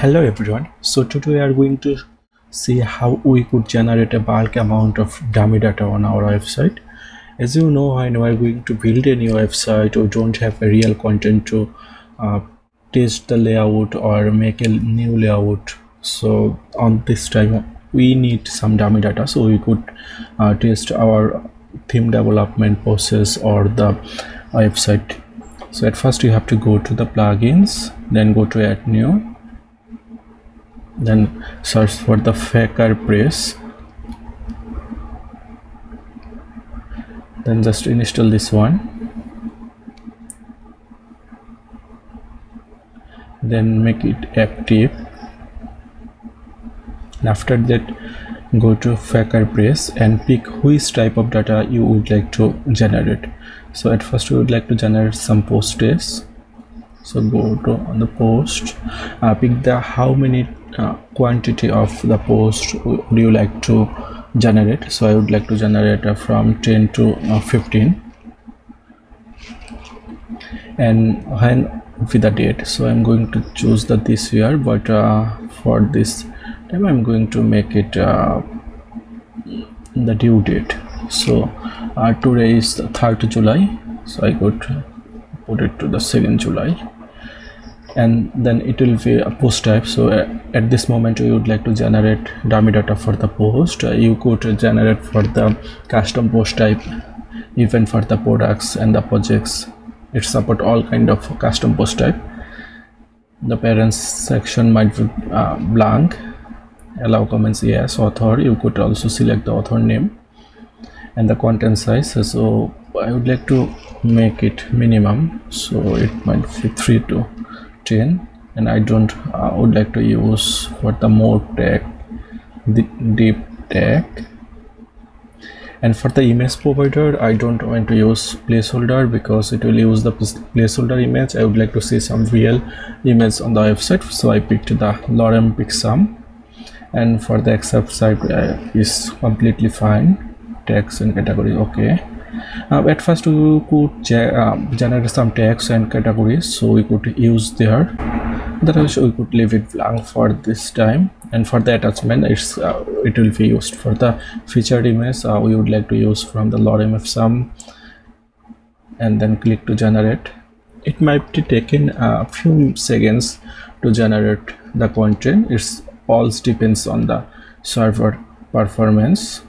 hello everyone. So today we are going to see how we could generate a bulk amount of dummy data on our website. As you know when we are going to build a new website. Or don't have a real content to uh, test the layout or make a new layout. So on this time we need some dummy data so we could uh, test our theme development process or the website. So at first you have to go to the plugins then go to add new then search for the FakerPress. Then just install this one. Then make it active. And after that go to FakerPress and pick which type of data you would like to generate. So at first we would like to generate some posts so go to the post. Uh, pick the how many uh, quantity of the post would you like to generate. So i would like to generate uh, from 10 to uh, 15 and when with the date. So i'm going to choose the this year but uh, for this time i'm going to make it uh, the due date. So today is the 3rd july. So i could put it to the 2nd july. And then it will be a post type. So at this moment you would like to generate dummy data for the post. Uh, you could generate for the custom post type even for the products and the projects. It support all kind of custom post type. The parents section might be uh, blank. Allow comments yes author. You could also select the author name and the content size. So i would like to make it minimum so it might be 3 to 10 and I don't I would like to use for the more tag the deep tag and for the image provider I don't want to use placeholder because it will use the placeholder image. I would like to see some real image on the website so I picked the lorem ipsum and for the excerpt size uh, is completely fine. Text and category okay uh, at first we could uh, generate some text and categories so we could use there. Otherwise we could leave it blank for this time. And for the attachment it's uh, it will be used for the featured image uh, we would like to use from the lorem ipsum and then click to generate. It might be taken a few seconds to generate the content. It's all depends on the server performance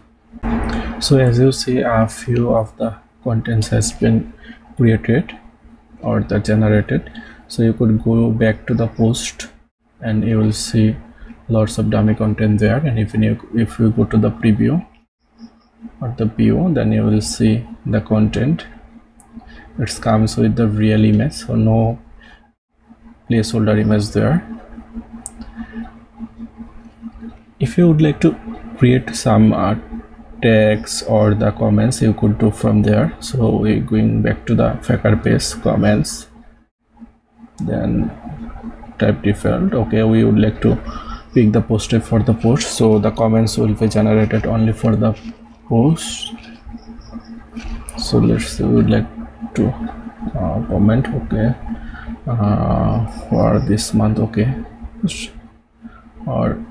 so as you see a few of the contents has been created or the generated. So you could go back to the post and you will see lots of dummy content there. And if you if you go to the preview or the view then you will see the content. It comes with the real image. So no placeholder image there. If you would like to create some uh, text or the comments you could do from there. So we're going back to the Faker page comments. Then type default. Okay we would like to pick the post for the post. So the comments will be generated only for the post. So let's say we would like to uh, comment. Okay uh, for this month. Okay. Or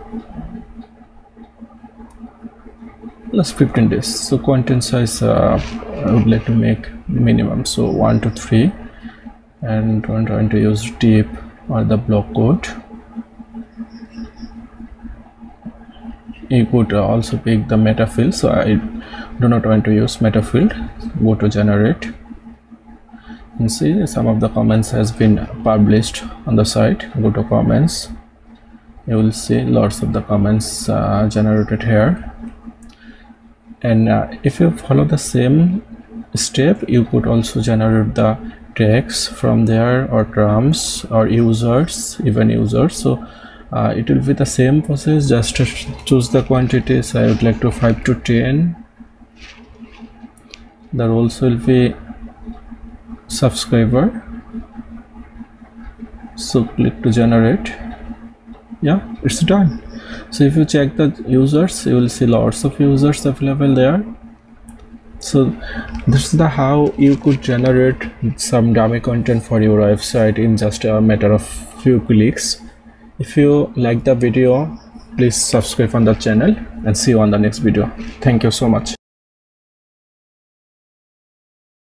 plus 15 days. So content size uh, I would like to make minimum so 1 to 3 and I'm trying to use deep or the blockquote. You could also pick the meta field so I do not want to use meta field go to generate. And see some of the comments has been published on the site go to comments. You will see lots of the comments uh, generated here and uh, if you follow the same step you could also generate the text from there or terms or users even users. So uh, it will be the same process just choose the quantities i would like to 5 to 10 the roles will be subscriber. So click to generate. Yeah it's done so if you check the users you will see lots of users available there. So this is the how you could generate some dummy content for your website in just a matter of few clicks. If you like the video please subscribe on the channel and see you on the next video. Thank you so much